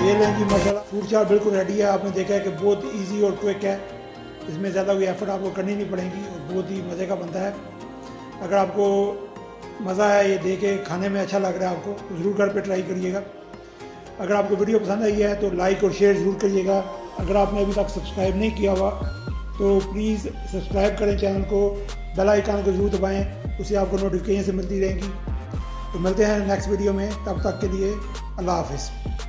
लें जी मसाला फ्रूट चाट बिल्कुल रेडी है। आपने देखा है कि बहुत इजी और क्विक है। इसमें ज़्यादा कोई एफर्ट आपको करनी नहीं पड़ेगी और बहुत ही मज़े का बनता है। अगर आपको मज़ा है ये देखे खाने में अच्छा लग रहा है आपको तो ज़रूर घर पर ट्राई करिएगा। अगर आपको वीडियो पसंद आई है तो लाइक और शेयर ज़रूर करिएगा। अगर आपने अभी तक सब्सक्राइब नहीं किया हुआ तो प्लीज़ सब्सक्राइब करें चैनल को। बेल आइकन को ज़रूर दबाएँ, उससे आपको नोटिफिकेशन से मिलती रहेंगी। तो मिलते हैं नेक्स्ट वीडियो में, तब तक के लिए अल्लाह हाफिज़।